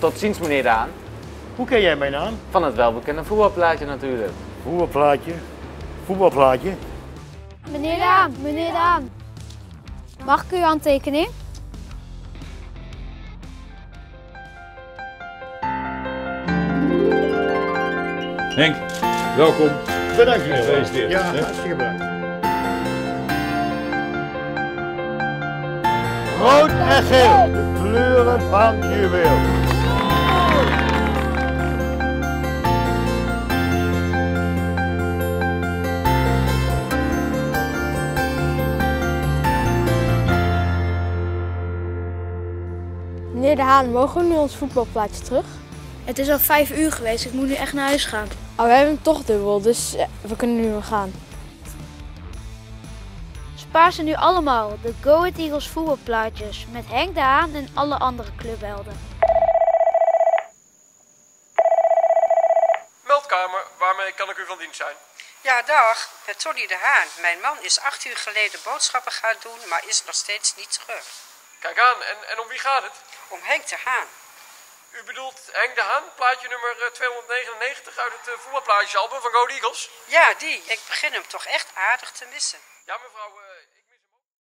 Tot ziens, meneer Daan. Hoe ken jij mijn naam? Van het welbekende voetbalplaatje natuurlijk. Voetbalplaatje. Voetbalplaatje. Meneer Daan, meneer Daan. Mag ik uw handtekening? Henk, welkom. Bedankt jullie. Gefeliciteerd. Ja, hartstikke bedankt. Rood en geel, de kleuren van juweel. Meneer De Haan, mogen we nu ons voetbalplaatje terug? Het is al vijf uur geweest, ik moet nu echt naar huis gaan. Oh, we hebben hem toch dubbel, dus eh, we kunnen nu wel gaan. Spaar ze nu allemaal, de Go Ahead Eagles voetbalplaatjes, met Henk de Haan en alle andere clubhelden. Meldkamer, waarmee kan ik u van dienst zijn? Ja, dag. Met Tony de Haan. Mijn man is acht uur geleden boodschappen gaan doen, maar is nog steeds niet terug. Kijk aan, en, en om wie gaat het? Om Henk de Haan. U bedoelt Henk de Haan, plaatje nummer eh, 299 uit het uh, voetbalplaatjesalbum van Go Eagles? Ja, die. Ik begin hem toch echt aardig te missen. Ja, mevrouw, eh,